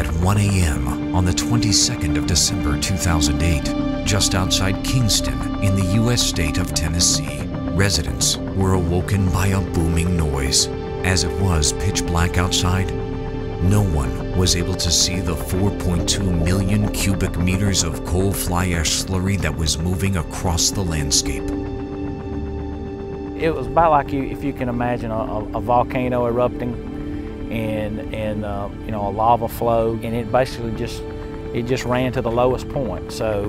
At 1 a.m. on the 22nd of December 2008, just outside Kingston in the U.S. state of Tennessee, residents were awoken by a booming noise. As it was pitch black outside, no one was able to see the 4.2 million cubic meters of coal fly ash slurry that was moving across the landscape. It was about like you, if you can imagine a, a volcano erupting and and uh, you know a lava flow, and it basically just it just ran to the lowest point. So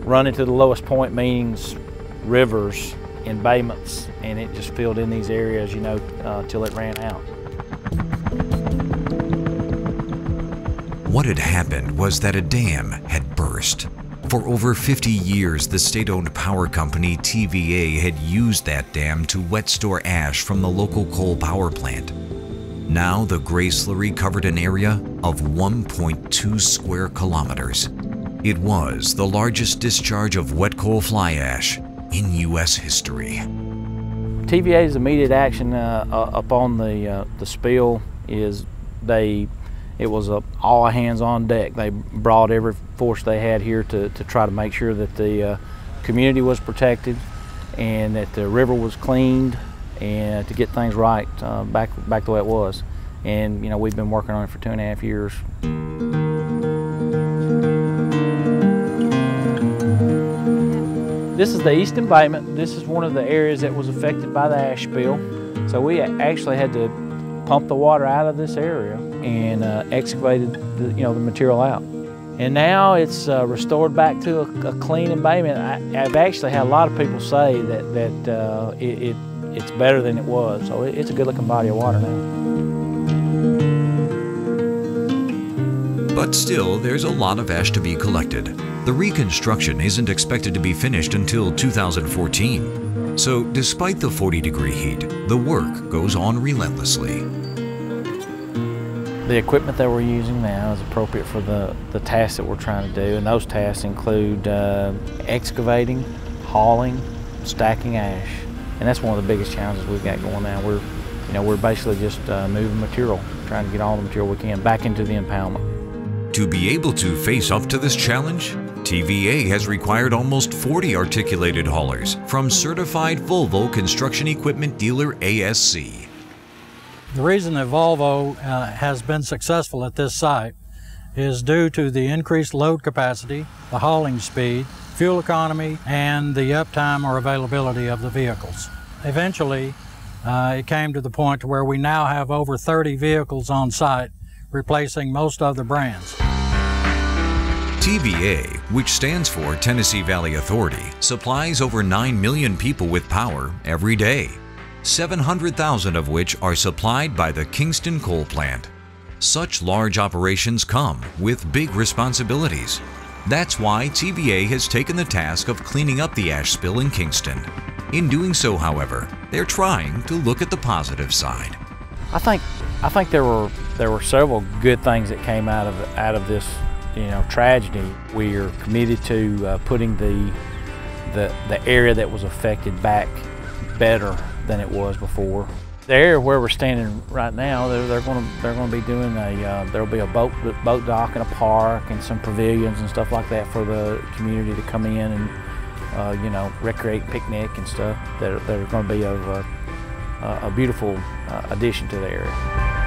running to the lowest point means rivers, embayments, and it just filled in these areas, you know, uh, till it ran out. What had happened was that a dam had burst. For over 50 years, the state-owned power company TVA had used that dam to wet store ash from the local coal power plant. Now the gray covered an area of 1.2 square kilometers. It was the largest discharge of wet coal fly ash in U.S. history. TVA's immediate action uh, uh, upon the uh, the spill is they it was a, all hands on deck. They brought every force they had here to, to try to make sure that the uh, community was protected and that the river was cleaned and to get things right uh, back back the way it was. And you know we've been working on it for two and a half years. This is the east embankment. This is one of the areas that was affected by the ash spill. So we actually had to pump the water out of this area and uh, excavated the, you know the material out. And now it's uh, restored back to a, a clean embayment. I, have actually had a lot of people say that that uh, it, it it's better than it was. So it's a good looking body of water now. But still, there's a lot of ash to be collected. The reconstruction isn't expected to be finished until 2014. So despite the 40 degree heat, the work goes on relentlessly. The equipment that we're using now is appropriate for the, the tasks that we're trying to do, and those tasks include uh, excavating, hauling, stacking ash, and that's one of the biggest challenges we've got going now. We're, you know, we're basically just uh, moving material, trying to get all the material we can back into the impoundment. To be able to face up to this challenge, TVA has required almost 40 articulated haulers from certified Volvo construction equipment dealer ASC. The reason that Volvo uh, has been successful at this site is due to the increased load capacity, the hauling speed, fuel economy, and the uptime or availability of the vehicles. Eventually, uh, it came to the point where we now have over 30 vehicles on site, replacing most other brands. TVA, which stands for Tennessee Valley Authority, supplies over 9 million people with power every day, 700,000 of which are supplied by the Kingston Coal Plant. Such large operations come with big responsibilities, that's why TVA has taken the task of cleaning up the ash spill in Kingston. In doing so, however, they're trying to look at the positive side. I think I think there were there were several good things that came out of out of this you know tragedy. We are committed to uh, putting the the the area that was affected back better than it was before the area where we're standing right now, they're, they're going to they're going to be doing a uh, there'll be a boat boat dock and a park and some pavilions and stuff like that for the community to come in and uh, you know recreate, picnic and stuff that are, that are going to be of uh, a beautiful uh, addition to the area.